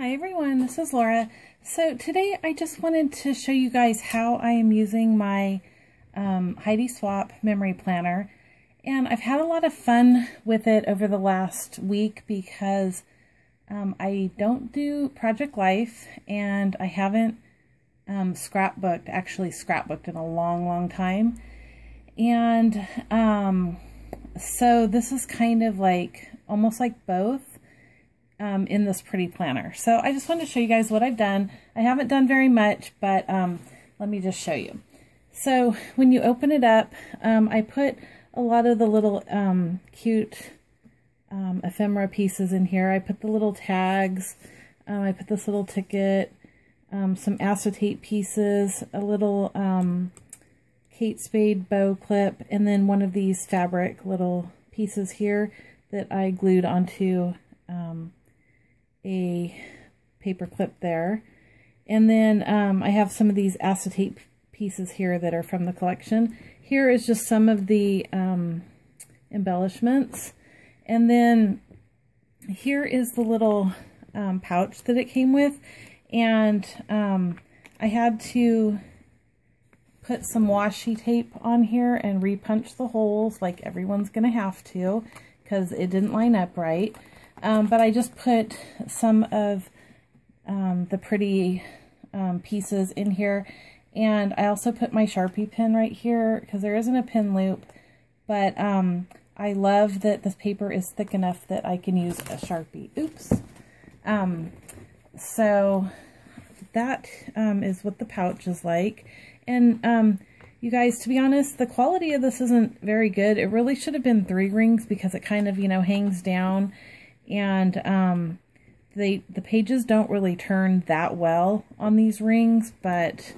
Hi everyone, this is Laura. So today I just wanted to show you guys how I am using my um, Heidi Swapp memory planner. And I've had a lot of fun with it over the last week because um, I don't do Project Life and I haven't um, scrapbooked, actually scrapbooked in a long, long time. And um, so this is kind of like, almost like both um, in this pretty planner. So I just wanted to show you guys what I've done. I haven't done very much, but um, let me just show you. So when you open it up, um, I put a lot of the little um, cute um, ephemera pieces in here. I put the little tags. I put this little ticket, some acetate pieces, a little Kate Spade bow clip, and then one of these fabric little pieces here that I glued onto um, a paper clip there. And then um, I have some of these acetate pieces here that are from the collection. Here is just some of the um, embellishments. And then here is the little um, pouch that it came with. And um, I had to put some washi tape on here and repunch the holes like everyone's going to have to because it didn't line up right. Um, but I just put some of um, the pretty um, pieces in here. And I also put my Sharpie pin right here because there isn't a pin loop. But um, I love that this paper is thick enough that I can use a Sharpie. Oops. Um, so that um, is what the pouch is like. And you guys, to be honest, the quality of this isn't very good. It really should have been three rings because it kind of, you know, hangs down and um, they the pages don't really turn that well on these rings, but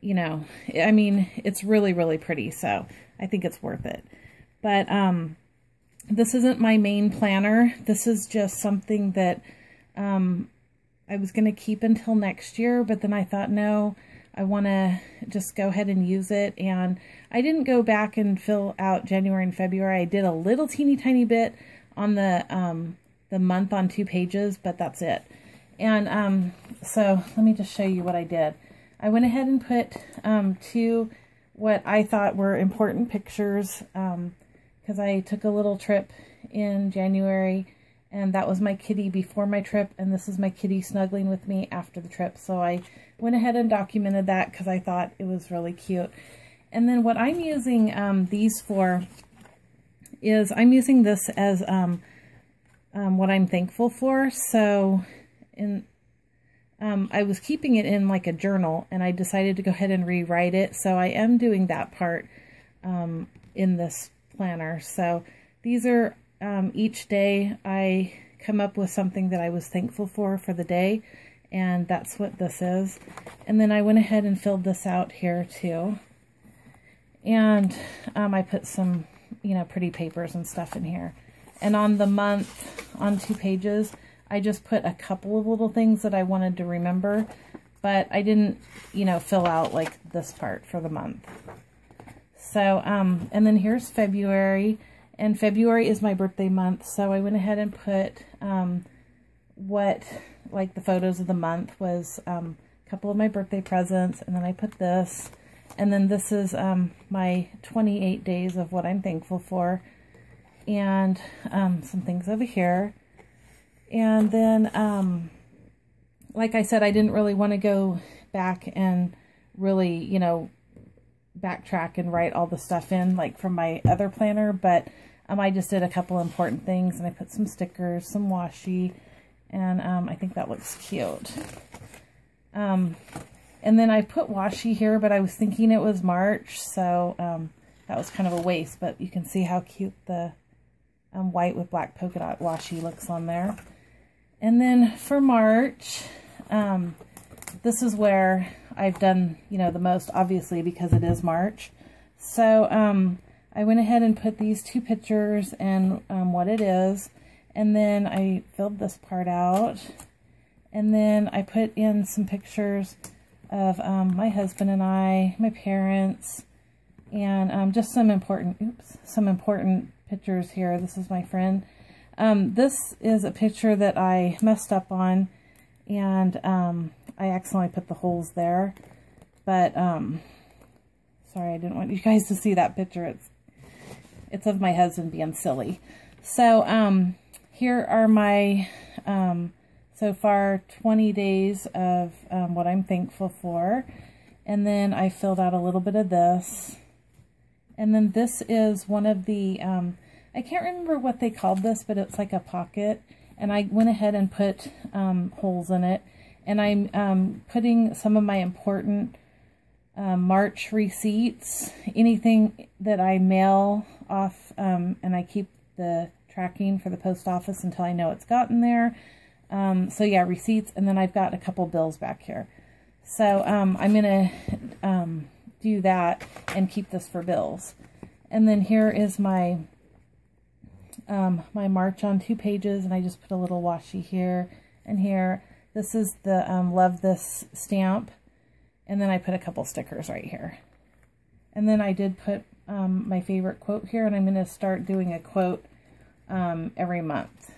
you know, I mean, it's really, really pretty, so I think it's worth it. But um, this isn't my main planner. This is just something that um, I was going to keep until next year, but then I thought, no, I want to just go ahead and use it. And I didn't go back and fill out January and February. I did a little teeny tiny bit on the um, the month on two pages, but that's it. And um, so let me just show you what I did. I went ahead and put um, two what I thought were important pictures because um, I took a little trip in January and that was my kitty before my trip and this is my kitty snuggling with me after the trip. So I went ahead and documented that because I thought it was really cute. And then what I'm using um, these for is I'm using this as um, um, what I'm thankful for. So in um, I was keeping it in like a journal and I decided to go ahead and rewrite it. So I am doing that part um, in this planner. So these are um, each day I come up with something that I was thankful for for the day. And that's what this is. And then I went ahead and filled this out here too. And um, I put some, you know, pretty papers and stuff in here. And on the month, on two pages, I just put a couple of little things that I wanted to remember, but I didn't, you know, fill out like this part for the month. So, um, and then here's February, and February is my birthday month, so I went ahead and put, um, what, like the photos of the month was, um, a couple of my birthday presents, and then I put this, and then this is, um, my 28 days of what I'm thankful for, and um, some things over here. And then, um, like I said, I didn't really want to go back and really, you know, backtrack and write all the stuff in like from my other planner, but um, I just did a couple important things and I put some stickers, some washi, and um, I think that looks cute. Um, and then I put washi here, but I was thinking it was March, so um, that was kind of a waste, but you can see how cute the um, white with black polka dot washi looks on there. And then for March, um, this is where I've done, you know, the most, obviously, because it is March. So um, I went ahead and put these two pictures and um, what it is. And then I filled this part out. And then I put in some pictures of um, my husband and I, my parents, and um, just some important, oops, some important pictures here. This is my friend. Um, this is a picture that I messed up on, And um, I accidentally put the holes there. But, um, sorry, I didn't want you guys to see that picture. It's, it's of my husband being silly. So, um, here are my, um, so far 20 days of um, what I'm thankful for. And then I filled out a little bit of this. And then this is one of the, um, I can't remember what they called this, but it's like a pocket. And I went ahead and put um, holes in it. And I'm um, putting some of my important um, March receipts, anything that I mail off, um, and I keep the tracking for the post office until I know it's gotten there. Um, so yeah, receipts, and then I've got a couple bills back here. So I'm going to do that and keep this for bills. And then here is my um, my March on two pages, and I just put a little washi here and here. This is the um, Love This stamp, and then I put a couple stickers right here. And then I did put um, my favorite quote here, and I'm going to start doing a quote um, every month.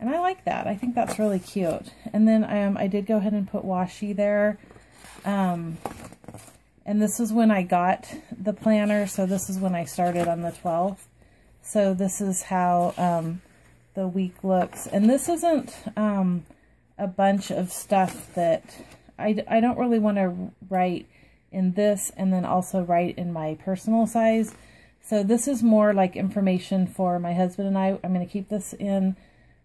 And I like that. I think that's really cute. And then um, I did go ahead and put washi there. Um, and this is when I got the planner. So this is when I started on the 12th. So this is how um, the week looks. And this isn't um, a bunch of stuff that I, I don't really want to write in this and then also write in my personal size. So this is more like information for my husband and I. I'm going to keep this in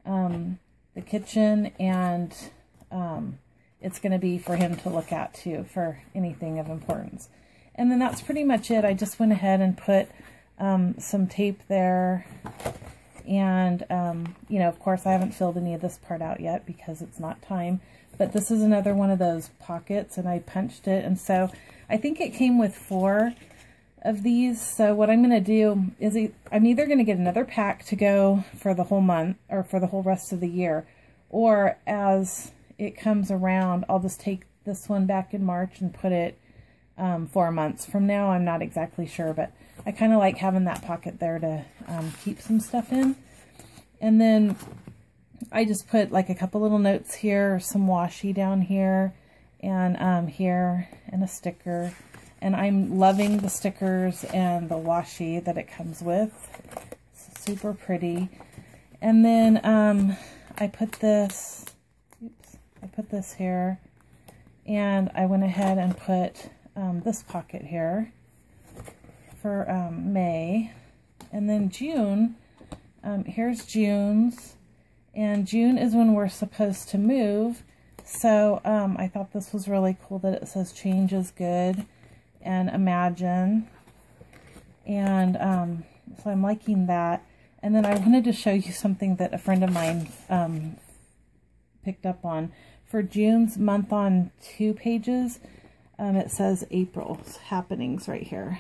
um, the kitchen and um, it's going to be for him to look at too for anything of importance. And then that's pretty much it. I just went ahead and put um, some tape there. And, um, you know, of course, I haven't filled any of this part out yet because it's not time. But this is another one of those pockets, and I punched it. And so I think it came with four of these. So what I'm going to do is I'm either going to get another pack to go for the whole month or for the whole rest of the year. Or as it comes around, I'll just take this one back in March and put it um, four months from now. I'm not exactly sure, but I kind of like having that pocket there to um, keep some stuff in. And then I just put like a couple little notes here, some washi down here, and um, here, and a sticker. And I'm loving the stickers and the washi that it comes with. It's super pretty. And then um, I put this, I put this here. And I went ahead and put um, this pocket here for um, May. And then June, um, here's June's. And June is when we're supposed to move. So um, I thought this was really cool that it says change is good and imagine. And um, so I'm liking that. And then I wanted to show you something that a friend of mine um, picked up on. For June's month on two pages, um, it says April's happenings right here.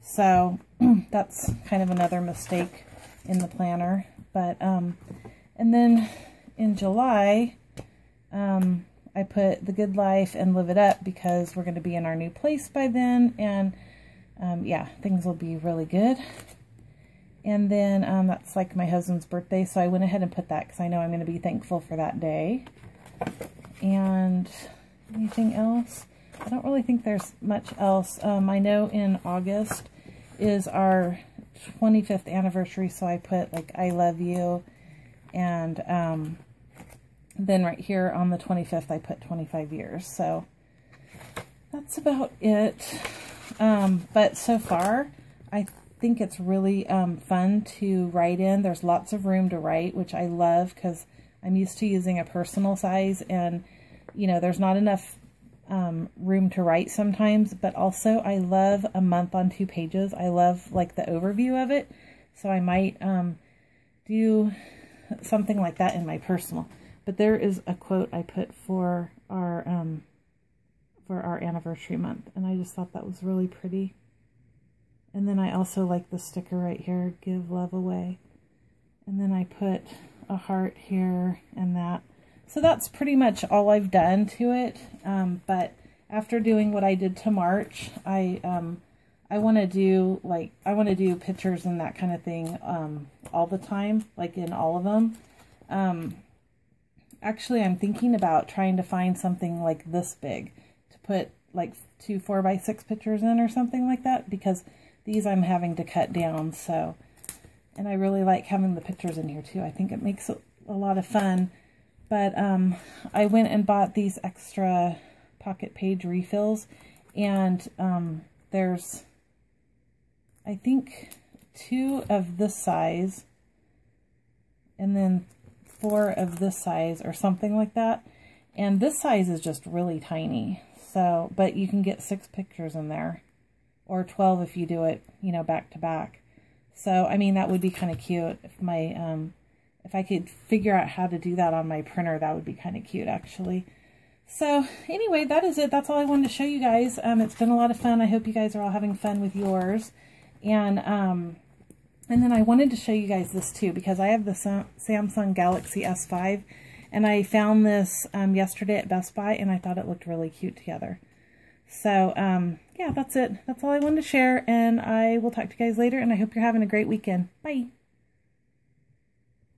So that's kind of another mistake in the planner. But, um, and then in July, um, I put The Good Life and Live It Up because we're going to be in our new place by then. And um, yeah, things will be really good. And then um, that's like my husband's birthday, so I went ahead and put that because I know I'm going to be thankful for that day. And anything else? I don't really think there's much else. Um, I know in August is our 25th anniversary, so I put like I love you and um, then right here on the 25th, I put 25 years. So that's about it. Um, but so far, I think it's really um, fun to write in. There's lots of room to write, which I love because I'm used to using a personal size and, you know, there's not enough um, room to write sometimes, but also I love a month on two pages. I love like the overview of it. So I might um, do something like that in my personal. But there is a quote I put for our um, for our anniversary month, and I just thought that was really pretty. And then I also like the sticker right here, give love away. And then I put a heart here and that. So that's pretty much all I've done to it. Um, but after doing what I did to March, I um, I want to do like I want to do pictures and that kind of thing um, all the time, like in all of them. Um, actually I'm thinking about trying to find something like this big to put like two four by six pictures in or something like that because these I'm having to cut down so and I really like having the pictures in here too I think it makes a lot of fun but um, I went and bought these extra pocket page refills and um, there's I think two of this size and then four of this size or something like that. And this size is just really tiny. So, but you can get six pictures in there or 12 if you do it, you know, back to back. So, I mean, that would be kind of cute if my, um, if I could figure out how to do that on my printer, that would be kind of cute actually. So anyway, that is it. That's all I wanted to show you guys. Um, it's been a lot of fun. I hope you guys are all having fun with yours. And, um, and then I wanted to show you guys this too because I have the Samsung Galaxy S5 and I found this um, yesterday at Best Buy and I thought it looked really cute together. So um, yeah, that's it. That's all I wanted to share and I will talk to you guys later and I hope you're having a great weekend. Bye.